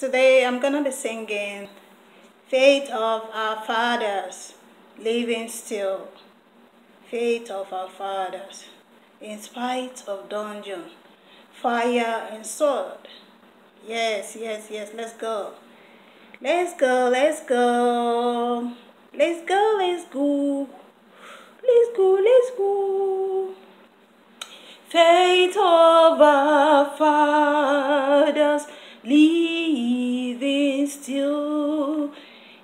Today I'm gonna be singing Faith of Our Fathers, Living Still. Faith of Our Fathers, in spite of dungeon, fire and sword. Yes, yes, yes, let's go. Let's go, let's go. Let's go, let's go. Let's go, let's go. Faith of our fathers, living still,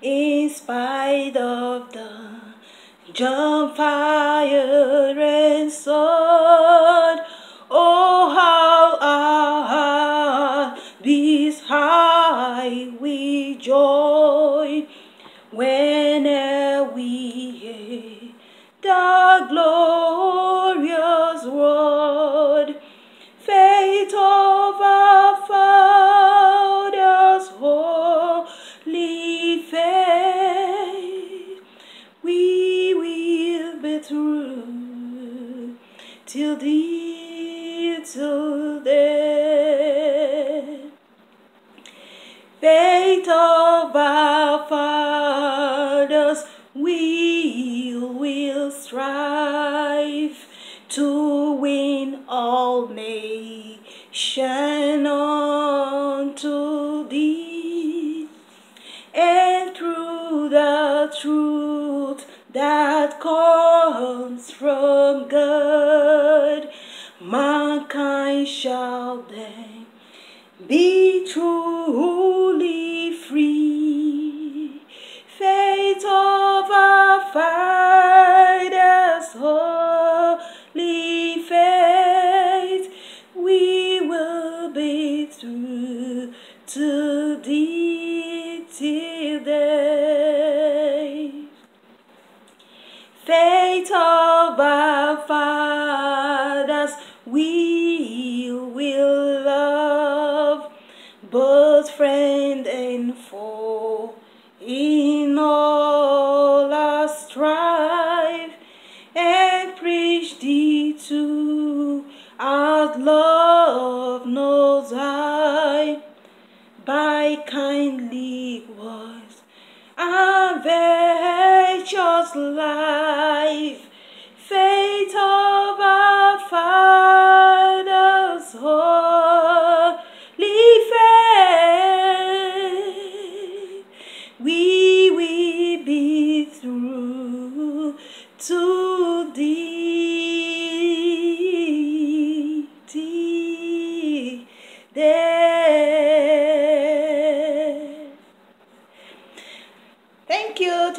in spite of the jump, fire, and sword. Oh, how our beats high with joy whenever we hear the glorious till the till then. Faith of our fathers, we will strive to win all nation unto thee, and through the truth that comes from mankind shall then be truly free. Faith of our fathers, holy faith, we will be true to thee foe in all our strife and preach thee to our love knows I. By kindly words and virtuous life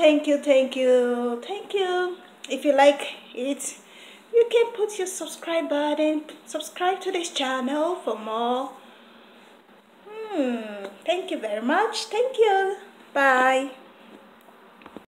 Thank you, thank you, thank you. If you like it, you can put your subscribe button, subscribe to this channel for more. Hmm, thank you very much. Thank you. Bye.